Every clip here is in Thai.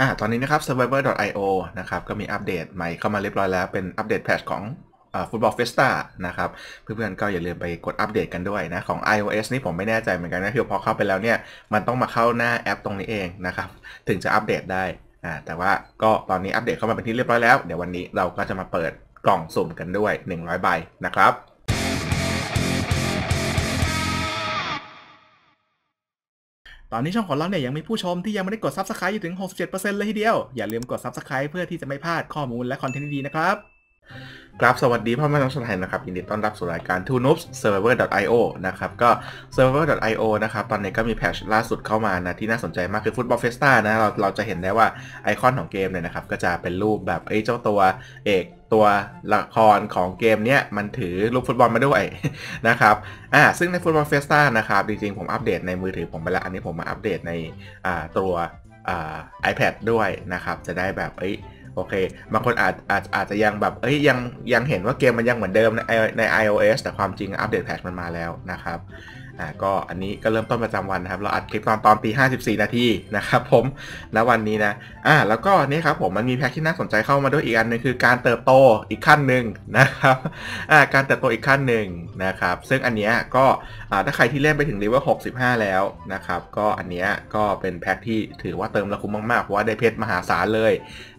อ่าตอนนี้นะครับ survivor.io นะครับก็มีอัปเดตใหม่เข้ามาเรียบร้อยแล้วเป็นอัปเดตแพทชของฟุตบอลเฟสตานะครับ เพื่อนๆก็อย่าลืมไปกดอัปเดตกันด้วยนะ ของ iOS นี่ผมไม่แน่ใจเหมือนกันนะคือพอเข้าไปแล้วเนี่ย มันต้องมาเข้าหน้าแอปตรงนี้เองนะครับ ถึงจะอัปเดตได้อ่าแต่ว่าก็ตอนนี้อัปเดตเข้ามาเป็นที่เรียบร้อยแล้ว เดี๋ยววันนี้เราก็จะมาเปิดกล่องสุ่มกันด้วย 100 ใบนะครับ ตอนนี้ช่องของเราเนี่ยยังมีผู้ชมที่ยังไม่ได้กด Subscribe อยู่ถึง 67%เลยทีเดียว อย่าลืมกด Subscribe เพื่อที่จะไม่พลาดข้อมูลและคอนเทนต์ดีๆนะครับครับสวัสดีพ่อแม่น้องชาวไทยนะครับยินดีต้อนรับสู่รายการ Two Noobs Server.io นะครับก็ Server.io นะครับตอนนี้ก็มีแพชล่าสุดเข้ามานะที่น่าสนใจมากคือ Football Festa นะเราเราจะเห็นได้ว่าไอคอนของเกมเนี่ยนะครับก็จะเป็นรูปแบบไอ้เจ้าตัวเอก ตัวละครของเกมเนี้ยมันถือลูกฟุตบอลมาด้วยนะครับอ่าซึ่งใน Football Festa นะครับ จริงๆ ผมอัปเดตในมือถือผมไปแล้ว อันนี้ผมมาอัปเดตในอ่าตัวอ่า iPad ด้วยนะครับ จะได้แบบเอ้ยโอเค บางคนอาจอาจอาจจะยังแบบ เอ้ย ยังยังเห็นว่าเกมมันยังเหมือนเดิมในใน iOS แต่ความจริงอัปเดตแพทชมันมาแล้วนะครับ อ่าก็อันนี้ก็เริ่มต้นประจำวันนะครับ เราอัดคลิปตอนตอนตี54นาทีนะครับผมแล้ววันนี้นะอ่าแล้วก็นี่ครับผมมันมีแพ็กที่น่าสนใจเข้ามาด้วยอีกอันนึงคือการเติบโตอีกขั้นหนึ่งนะครับอ่าการเติบโตอีกขั้นหนึ่งนะครับซึ่งอันเนี้ยก็อ่าถ้าใครที่เล่นไปถึงเลเวล65แล้วนะครับก็อันเนี้ยก็เป็นแพ็กที่ถือว่าเติมระคุ้มมากๆเพราะว่าได้เพชรมหาศาลเลย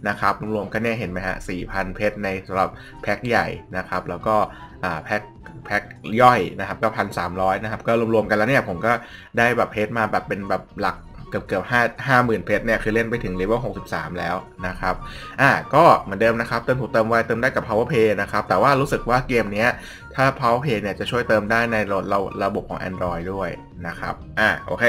นะครับรวมๆกันเนี่ยเห็นไหมฮะ4,000เพชรในสำหรับแพ็กใหญ่นะครับแล้วก็ แพ็กแพ็คย่อยนะครับก็พันสามร้อยนะครับก็รวมๆกันแล้วเนี่ยผมก็ได้แบบเพชรมาแบบเป็นแบบหลักเกือบเกือบห้าห้าหมื่นเพชรเนี่ยคือเล่นไปถึงเลเวลหกสิบสามแล้วนะครับอ่าก็เหมือนเดิมนะครับเติมถูกเติมไวเติมได้กับ power pay นะครับแต่ว่ารู้สึกว่าเกมนี้ ถ้า power pay เนี่ยจะช่วยเติมได้ในระระระบบของ Android ด้วยนะครับ อ่าโอเค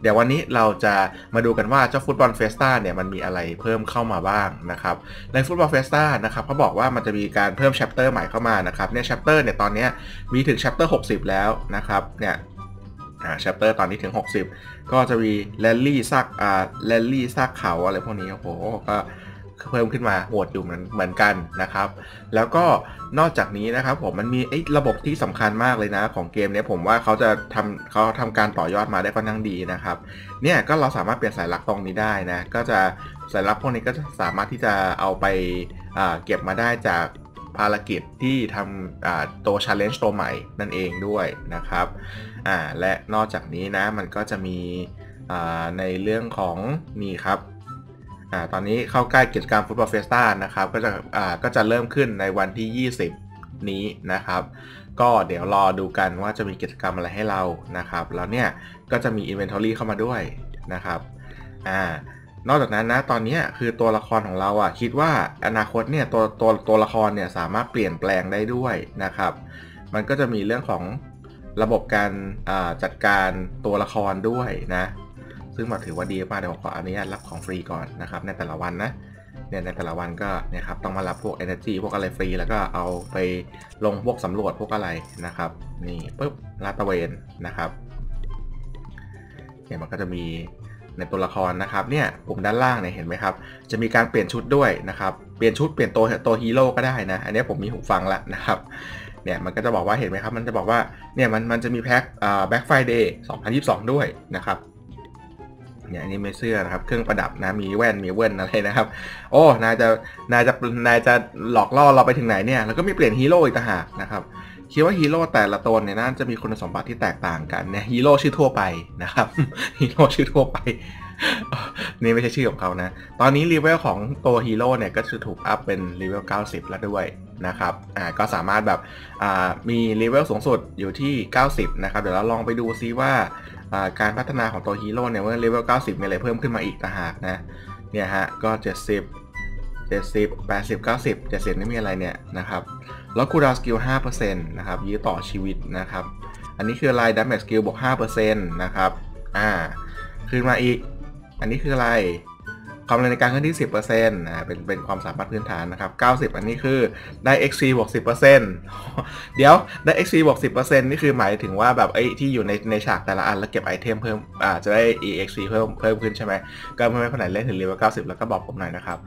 เดี๋ยววันนี้เราจะมาดูกันว่าเจ้าฟุตบอลเฟสตาเนี่ยมันมีอะไรเพิ่มเข้ามาบ้างนะครับ ในฟุตบอลเฟสตานะครับเขาบอกว่ามันจะมีการเพิ่ม chapter ใหม่เข้ามานะครับ เนี่ย chapter เนี่ยตอนนี้มีถึง chapter 60 แล้วนะครับ เนี่ยอ่า chapter ตอนนี้ถึง 60 ก็จะมีแรลลี่ซากอ่าแรลลี่ซากเขาอะไรพวกนี้โอ้โหก็ เพิ่มขึ้นมาโหดอยู่เหมือนเหมือนกันนะครับ แล้วก็นอกจากนี้นะครับผมมันมีไอ้ระบบที่สำคัญมากเลยนะ ของเกมเนี้ยผมว่าเขาจะทำเขาทำการต่อยอดมาได้ค่อนข้างดีนะครับ เนี่ยก็เราสามารถเปลี่ยนสายลักตรงนี้ได้นะ ก็จะสายลักพวกนี้ก็จะสามารถที่จะเอาไปเก็บมาได้จากภารกิจที่ทำตัว challenge ตัวใหม่นั่นเองด้วยนะครับและนอกจากนี้นะมันก็จะมีในเรื่องของนี่ครับ อ่าตอนนี้เข้าใกล้กิจกรรมฟุตบอลเฟสตานะครับก็จะอ่าก็จะเริ่มขึ้นในวันที่ 20 นี้นะครับ ก็เดี๋ยวรอดูกันว่าจะมีกิจกรรมอะไรให้เรานะครับ แล้วเนี่ยก็จะมี Inventory เข้ามาด้วยนะครับอ่านอกจากนั้นนะตอนนี้คือตัวละครของเราอะคิดว่าอนาคตเนี่ยตัวตัวตัวละครเนี่ยสามารถเปลี่ยนแปลงได้ด้วยนะครับ มันก็จะมีเรื่องของระบบการจัดการตัวละครด้วยนะ ซึ่งมาถือว่าดีมากเดี๋ยวผมขออนุญาตรับของฟรีก่อนนะครับในแต่ละวันนะเนี่ยในแต่ละวันก็เนี่ยครับต้องมารับพวก Energy พวกอะไรฟรี แล้วก็เอาไปลงพวกสำรวจพวกอะไรนะครับนี่ปุ๊บลาตะเวนนะครับเนี่ยมันก็จะมีในตัวละครนะครับเนี่ยปุ่มด้านล่างเนี่ยเห็นไหมครับ จะมีการเปลี่ยนชุดด้วยนะครับเปลี่ยนชุดเปลี่ยนตัวตัวฮีโร่ก็ได้นะ อันนี้ผมมีหูฟังแล้วนะครับเนี่ยมันก็จะบอกว่าเห็นไหมครับ มันจะบอกว่าเนี่ยมันมันจะมีแพ็คอ่า Black Friday 2022 ด้วยนะครับ เนี่ยอันนี้มีเสื้อนะครับ เครื่องประดับนะมีแว่นมีเว่นอะไรนะครับ โอ้นายจะนายจะนายจะหลอกล่อเราไปถึงไหนเนี่ยแล้วก็มีเปลี่ยนฮีโร่อีกต่างหากนะครับคิดว่าฮีโร่แต่ละตนเนี่ยน่าจะมีคุณสมบัติที่แตกต่างกันเนี่ยฮีโร่ชื่อทั่วไปนะครับฮีโร่ชื่อทั่วไปนี่ไม่ใช่ชื่อของเขานะ ตอนนี้รีเวลของตัวฮีโร่เนี่ยก็จะถูก up เป็น level 90 แล้วด้วยนะครับ อ่า ก็สามารถแบบ อ่า มีรีเวลสูงสุดอยู่ที่ 90 นะครับ เดี๋ยวเราลองไปดูซิว่า การพัฒนาของตัวฮีโร่เนี่ยเมื่อเลเวล 90 มีอะไรเพิ่มขึ้นมาอีกต่างหากนะ เนี่ยฮะ ก็ 70 70 80 90 70นี่มีอะไรเนี่ยนะครับแล้ว cooldown skill 5%นะครับยื้อต่อชีวิตนะครับ อันนี้คือลาย damage skill บวก 5%นะครับ อ่า ขึ้นมาอีก อันนี้คืออะไร ความเร็วในการเคลื่อนที่ 10%อ่าเป็น เป็นความสามารถพื้นฐานนะครับ 90 อันนี้คือได้ XP บวก 10%เดี๋ยว ได้ XP บวก 10%นี่คือหมายถึงว่าแบบไอ้ที่อยู่ใน ในฉากแต่ละอันแล้วเก็บไอเทมเพิ่ม อ่า จะได้ EXP เพิ่ม เพิ่มขึ้นใช่ไหม ก็ไม่ไม่คนไหนเล่นถึงเลเวล90 แล้วก็บอกผมหน่อยนะครับ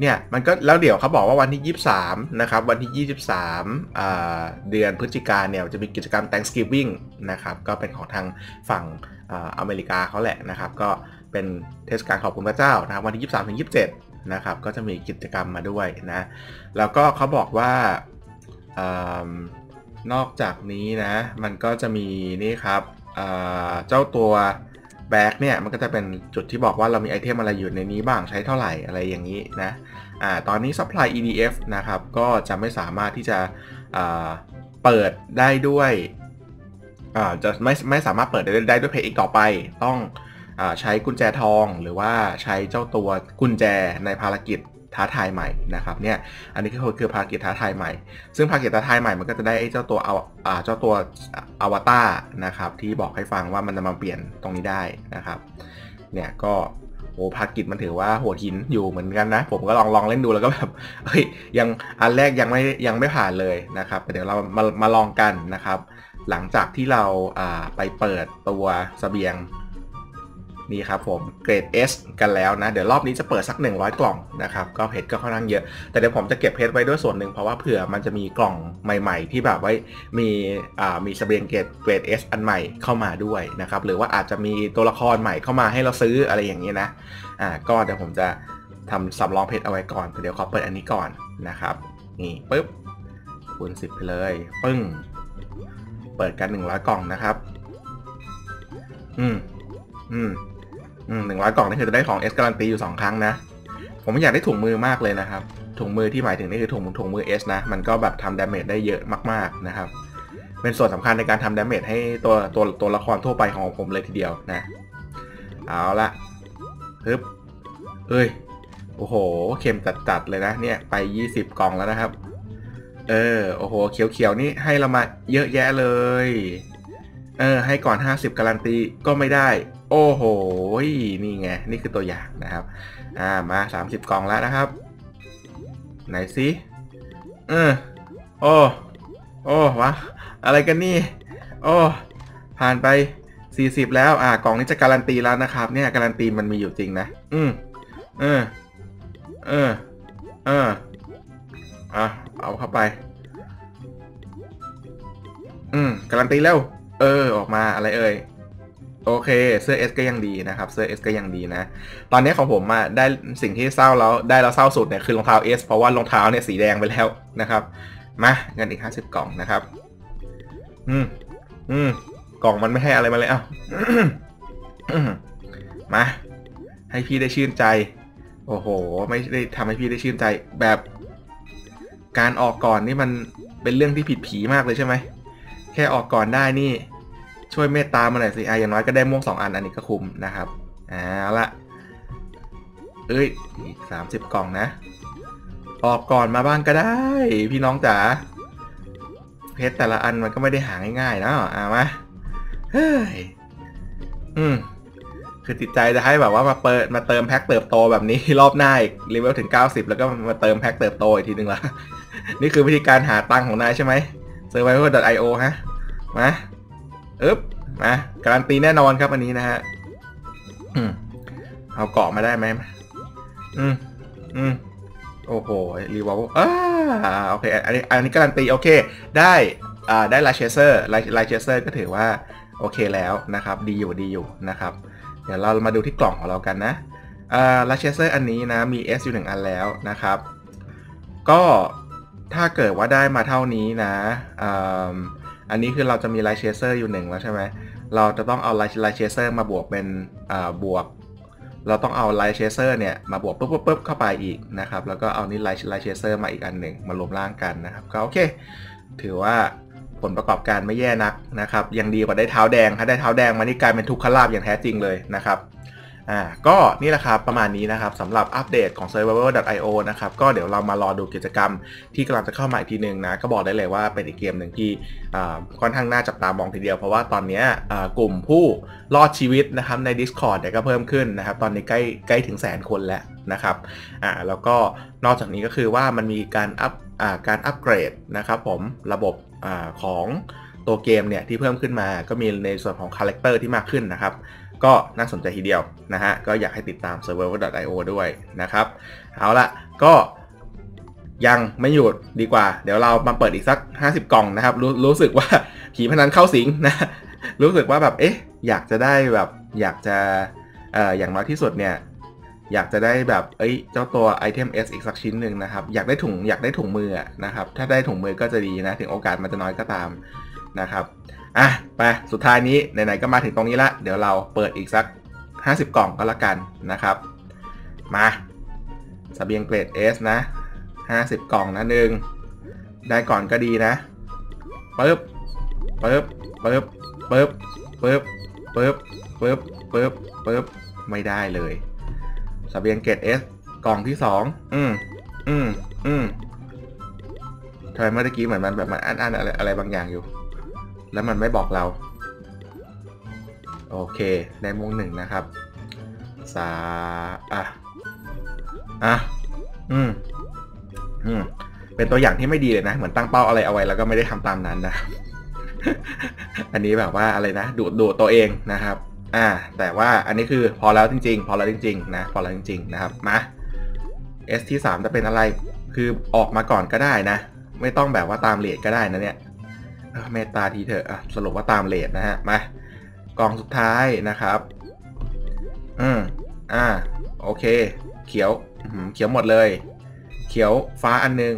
เนี่ยมันก็แล้วเดี๋ยวเขาบอกว่าวันที่ 23 นะครับ วันที่ 23อ่าเดือนพฤศจิกาเนี่ยจะมีกิจกรรม Thanksgiving นะครับ ก็เป็นของทางฝั่งอเมริกาเขาแหละนะครับ ก็ เป็นเทศกาลขอบคุณพระเจ้านะครับวันที่ 23ถึง27 นะครับ ก็จะมีกิจกรรมมาด้วยนะ แล้วก็เขาบอกว่าอนอกจากนี้นะ มันก็จะมีนี่ครับเจ้าตัว bag เนี่ยมันก็จะเป็นจุดที่บอกว่าเรามี item อะไรอยู่ในนี้บ้างใช้เท่าไหร่อะไรอย่างนี้นะอ่าตอนนี้ supply EDF นะครับก็จะไม่สามารถที่จะเปิดได้ด้วยจะไม่ไม่สามารถเปิดได้ได้ด้วยเพย์อีกต่อไป ต้อง ใช้กุญแจทองหรือว่าใช้เจ้าตัวกุญแจในภารกิจท้าทายใหม่นะครับเนี่ยอันนี้คือคือภารกิจท้าทายใหม่ ซึ่งภารกิจท้าทายใหม่มันก็จะได้ไอ้เจ้าตัวเอาเจ้าตัวอวตารนะครับที่บอกให้ฟังว่ามันจะมาเปลี่ยนตรงนี้ได้นะครับเนี่ยก็โอ้ภารกิจมันถือว่าหัวหินอยู่เหมือนกันนะ ผมก็ลองลองเล่นดูแล้วก็แบบเฮ้ยยังอันแรกยังไม่ยังไม่ผ่านเลยนะครับเดี๋ยวเรามามาลองกันนะครับ หลังจากที่เราไปเปิดตัวสเสบียง นี่ครับผมเกรด S กันแล้วนะ เดี๋ยวรอบนี้จะเปิดสัก 100 กล่องนะครับ ก็เพชรก็ค่อนข้างเยอะ แต่เดี๋ยวผมจะเก็บเพชรไว้ด้วยส่วนหนึ่งเพราะว่าเผื่อมันจะมีกล่องใหม่ ๆ ที่แบบไว้มีอ่ามีสเสบียงเกรดเกรด S อันใหม่เข้ามาด้วยนะครับ หรือว่าอาจจะมีตัวละครใหม่เข้ามาให้เราซื้ออะไรอย่างนี้นะอ่าก็เดี๋ยวผมจะทำสำรองเพชรเอาไว้ก่อนแต่เดี๋ยวขอเปิดอันนี้ก่อนนะครับนี่ปุ๊บคูณ10 ไปเลย ปึ้ง เปิดกัน 100 กล่องนะครับ อืม อืมอืม หนึ่งร้อยกล่องนี่คือจะได้ของ S การันตีอยู่สองครั้งนะ ผมไม่อยากได้ถุงมือมากเลยนะครับ ถุงมือที่หมายถึงนี่คือถุงถุงมือ S นะ มันก็แบบทำ damage ได้เยอะมากๆนะครับ เป็นส่วนสำคัญในการทำ damage ให้ตัวตัวตัวละครทั่วไปของผมเลยทีเดียวนะ เอาละฮึบเอ้ย โอ้โห เค็มจัดๆเลยนะ เนี่ย ไป 20 กล่องแล้วนะครับ เออ โอ้โห เขียวๆ นี่ให้เรามาเยอะแยะเลย เออให้ก่อน 50 การันตีก็ไม่ได้ โอ้โห นี่ไง นี่คือตัวอย่างนะครับ อ่ามา 30 กล่องแล้วนะครับ ไหนสิเออโอ้โอ้วะ อะไรกันนี่ โอ้ ผ่านไป 40 แล้ว อ่ากล่องนี้จะการันตีแล้วนะครับ เนี่ยการันตีมันมีอยู่จริงนะ อืมเออ เออ เออ อะ เอาเข้าไป อืมการันตีแล้ว เออออกมาอะไรเอ่ยโอเคเสื้อเอสก็ยังดีนะครับเสื้อเอสก็ยังดีนะ ตอนนี้ของผมอะได้สิ่งที่เศร้าแล้วได้แล้วเศร้าสุดเนี่ยคือรองเท้าเอสเพราะว่ารองเท้าเนี่ยสีแดงไปแล้วนะครับมาเงินอีกห้าสิบกล่องนะครับ อืมอืมกล่องมันไม่ให้อะไรมาเลยเอ้ามา ให้พี่ได้ชื่นใจ โอ้โห ไม่ได้ทำให้พี่ได้ชื่นใจแบบ การออกก่อนนี่มันเป็นเรื่องที่ผิดผีมากเลยใช่ไหม แค่ออกก่อนได้นี่ ช่วยเมตตามาหน่อยสิอะอย่างน้อยก็ได้ม่วงสองอันอันนี้ก็คุ้มนะครับเอาละเอ้ยอีกสามสิบกล่องนะ ออกก่อนมาบ้างก็ได้ พี่น้องจ๋าเพชรแต่ละอันมันก็ไม่ได้หาง่ายๆนะอะมาเฮ้ยอืมคือจิตใจจะให้แบบว่ามาเปิดมาเติมแพ็คเติบโตแบบนี้รอบหน้าอีกเลเวลถึง 90 แล้วก็มาเติมแพ็คเติบโตอีกทีนึงละนี่คือวิธีการหาตังของนายใช่ไหม survivor.io ฮะ มาอึ๊บ มาการันตีแน่นอนครับอันนี้นะฮะเอาเกราะมาได้ไหมอืม อืม โอ้โห รีวอลอ่าโอเค อันนี้ อันนี้การันตี โอเค ได้ อ่า ได้ Lightchaser Lightchaser ก็ถือว่า โอเคแล้วนะครับ ดีอยู่ ดีอยู่นะครับ เดี๋ยวเรามาดูที่กล่องของเรากันนะ อ่า Lightchaser อันนี้นะ มี S อยู่หนึ่งอันแล้วนะครับ ก็ ถ้าเกิดว่าได้มาเท่านี้นะอันนี้คือเราจะมี Lightchaser อยู่หนึ่งแล้วใช่ไหมเราจะต้องเอา Lightchaser มาบวกเป็นบวก เราต้องเอา Lightchaser เนี่ยมาบวกปุ๊บปุ๊บปุ๊บเข้าไปอีกนะครับ แล้วก็เอานี้ Light Lightchaser มาอีกอันหนึ่งมารวมร่างกันนะครับ ก็โอเค ถือว่าผลประกอบการไม่แย่นักนะครับ ยังดีกว่าได้เท้าแดง ถ้าได้เท้าแดงมานี่กลายเป็นทุกขลาภอย่างแท้จริงเลยนะครับ อ่าก็นี่แหละครับประมาณนี้นะครับสำหรับอัปเดตของ survivor.io นะครับก็เดี๋ยวเรามารอดูกิจกรรมที่กำลังจะเข้ามาอีกทีหนึ่งนะก็บอกได้เลยว่าเป็นอีกเกมหนึ่งที่ค่อนข้างน่าจับตามองทีเดียว เพราะว่าตอนนี้กลุ่มผู้รอดชีวิตนะครับใน Discord เนี่ยก็เพิ่มขึ้นนะครับตอนนี้ใกล้ใกล้ถึงแสนคนแล้วนะครับอ่าแล้วก็นอกจากนี้ก็คือว่ามันมีการ up อ่าการอัปเกรดนะครับผมระบบอ่าของตัวเกมเนี่ยที่เพิ่มขึ้นมาก็มีในส่วนของ character ที่มากขึ้นนะครับ ก็น่าสนใจทีเดียวนะฮะ ก็อยากให้ติดตาม survivor.io ด้วยนะครับ เอาละก็ยังไม่หยุดดีกว่า เดี๋ยวเรามาเปิดอีกสัก 50 กล่องนะครับ รู้รู้สึกว่าผีพนันเข้าสิงนะ รู้สึกว่าแบบ เอ๊ะ อยากจะได้แบบ อยากจะ เอ่อ อย่างน้อยที่สุดเนี่ย อยากจะได้แบบ เอ้ย เจ้าตัวไอเทม S อีกสักชิ้นหนึ่งนะครับ อยากได้ถุง อยากได้ถุงมือนะครับ ถ้าได้ถุงมือก็จะดีนะ ถึงโอกาสมันจะน้อยก็ตาม นะครับอะไปสุดท้ายนี้ไหนๆก็มาถึงตรงนี้ละ เดี๋ยวเราเปิดอีกสัก 50 กล่องก็แล้วกันนะครับ มาสเบียงเกรด S นะ 50 กล่องนะหนึ่งได้ก่อนก็ดีนะปึ๊บปึ๊บปึ๊บปึ๊บปึ๊บปึ๊บปึ๊บปึ๊บปึ๊บไม่ได้เลยสเสบียงเกรด S กล่องที่สองอืมอืมอืมทำไมเมื่อกี้เหมือนมันแบบมันอันอันอะไรอะไรบางอย่างอยู่ แล้วมันไม่บอกเรา โอเคได้มงหนึ่งนะครับสาอะ อะ อืม อืม เป็นตัวอย่างที่ไม่ดีเลยนะ เหมือนตั้งเป้าอะไรเอาไว้แล้วก็ไม่ได้ทำตามนั้นนะ อันนี้แบบว่าอะไรนะ ดูดูตัวเองนะครับ อ่า แต่ว่าอันนี้คือพอแล้วจริง ๆ พอแล้วจริง ๆ นะ พอแล้วจริง ๆ นะครับ มา S ที่3จะเป็นอะไร คือออกมาก่อนก็ได้นะ ไม่ต้องแบบว่าตามเลทก็ได้นะเนี่ย เมตตาทีเถอะอะสรุปว่าตามเลทนะฮะมากล่องสุดท้ายนะครับ อืมอ่า โอเค เขียวเขียวหมดเลย เขียวฟ้าอันหนึ่ง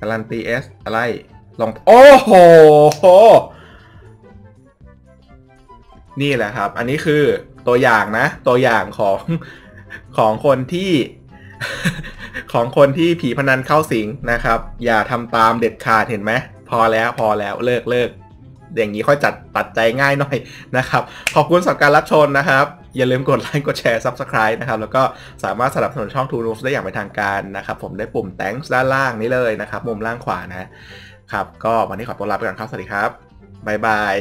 การันตีเอสอะไร ลอง โอ้โห นี่แหละครับ อันนี้คือตัวอย่างนะ ตัวอย่างของของคนที่ ของคนที่ผีพนันเข้าสิงนะครับ อย่าทำตามเด็ดขาดเห็นไหม พอแล้วพอแล้วเลิกเลิกอย่างนี้ค่อยจัดตัดใจง่ายหน่อยนะครับ ขอบคุณสำหรับการรับชมนะครับ อย่าลืมกดไลค์กดแชร์ Subscribe นะครับ แล้วก็สามารถสนับสนุนช่อง t o o News ได้อย่างเป็นทางการนะครับ ผมได้ปุ่ม thanks ด้านล่างนี้เลยนะครับ มุมล่างขวานะครับ ก็วันนี้ขอตัวลาไปก่อนครับ สวัสดีครับ บ๊ายบาย